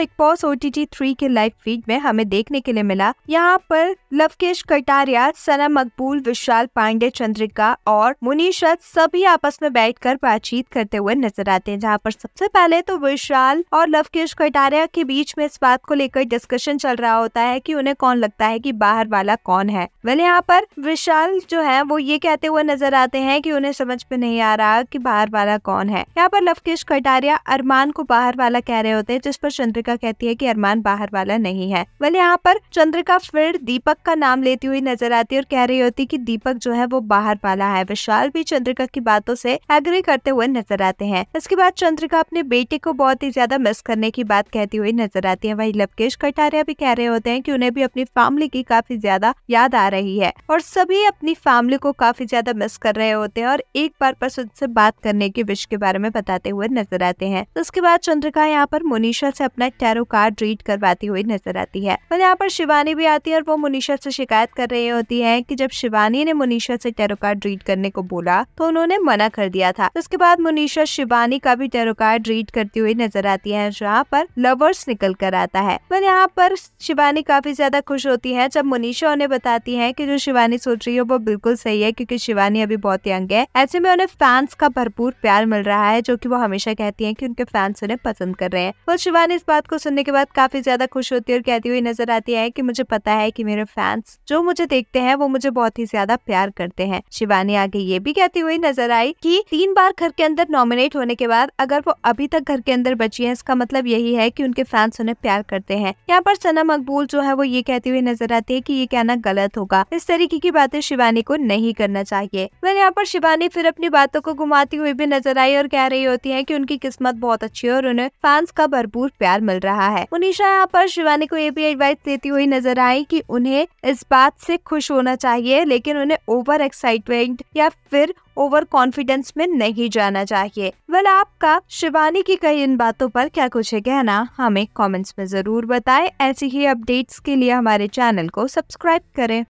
Big Boss O T three के live feed में हमें देखने के लिए मिला। यहाँ पर लवकेश कटारिया, सना मकबूल, विशाल पांडे, चंद्रिका और मुनीशा सभी आपस में बैठकर बातचीत करते हुए नज़र आते हैं। जहाँ पर सबसे पहले तो विशाल और लवकेश कटारिया के बीच में इस बात को लेकर डिस्कशन चल रहा होता है कि उन्हें कौन लगता है कि बाहर वाला कौन है। वेल यहाँ पर विशाल जो है, वो ये कहते हुए नज़र आते हैं कि उन्हें समझ में नहीं आ रहा कि बाहर वाला कौन है। यहाँ पर लवकेश कटारिया अरमान को बाहर वाला कह रहे होते हैं, जिस पर चंद्रिका कहती है कि अरमान बाहर वाला नहीं है। वेल यहाँ पर चंद्रिका फिर दीपक का नाम लेती हुई नज़र आती है और कह रही होती कि दीपक जो है वो बाहर वाला है। विशाल भी चंद्रिका की बातों से एग्री करते हुए नज़र आते हैं। इसके बाद चंद्रिका अपने बेटे को बहुत ही ज़्यादा मिस करने की बात कहती हुई नज़र आती है। वही लवकेश कटारिया भी कह रहे होते हैं की उन्हें भी अपनी फैमिली की काफ़ी ज़्यादा याद आ रही है और सभी अपनी फैमिली को काफ़ी ज़्यादा मिस कर रहे होते हैं और एक बार बस उनसे बात करने के विश के बारे में बताते हुए नज़र आते हैं। उसके बाद चंद्रिका यहाँ पर मुनीषा से अपना टैरो कार्ड रीड करवाती हुई नज़र आती है। और यहाँ पर शिवानी भी आती है और वो मुनीषा से शिकायत कर रही होती है कि जब शिवानी ने मुनीषा से टैरो कार्ड रीड करने को बोला तो उन्होंने मना कर दिया था। उसके बाद मुनीषा शिवानी का भी टैरो कार्ड रीड करती हुई नज़र आती है, जहाँ पर लवर्स निकल कर आता है। पर यहाँ पर शिवानी काफ़ी ज़्यादा खुश होती है जब मुनीषा उन्हें बताती है की जो शिवानी सोच रही है वो बिल्कुल सही है, क्यूँकी शिवानी अभी बहुत यंग है। ऐसे में उन्हें फैंस का भरपूर प्यार मिल रहा है, जो की वो हमेशा कहती है की उनके फैंस उन्हें पसंद कर रहे हैं। और शिवानी इस बात को सुनने के बाद काफ़ी ज़्यादा खुश होती है और कहती हुई नज़र आती है की मुझे पता है की मेरे फैंस जो मुझे देखते हैं, वो मुझे बहुत ही ज़्यादा प्यार करते हैं। शिवानी आगे ये भी कहती हुई नज़र आई कि तीन बार घर के अंदर नॉमिनेट होने के बाद अगर वो अभी तक घर के अंदर बची है, इसका मतलब यही है की उनके फैंस उन्हें प्यार करते हैं। यहाँ पर सना मकबूल जो है, वो ये कहती हुई नज़र आती है की ये कहना गलत होगा। इस तरीके की बातें शिवानी को नहीं करना चाहिए। वह यहाँ पर शिवानी फिर अपनी बातों को घुमाती हुई भी नज़र आई और कह रही होती है की उनकी किस्मत बहुत अच्छी है और उन्हें फैंस का भरपूर प्यार मिल रहा है। उनिशा यहाँ पर शिवानी को ये भी एडवाइस देती हुई नज़र आई की उन्हें इस बात से खुश होना चाहिए, लेकिन उन्हें ओवर एक्साइटमेंट या फिर ओवर कॉन्फिडेंस में नहीं जाना चाहिए। वेल आपका शिवानी की कई इन बातों पर क्या कुछ है कहना, हमें कमेंट्स में ज़रूर बताएँ। ऐसी ही अपडेट्स के लिए हमारे चैनल को सब्सक्राइब करें।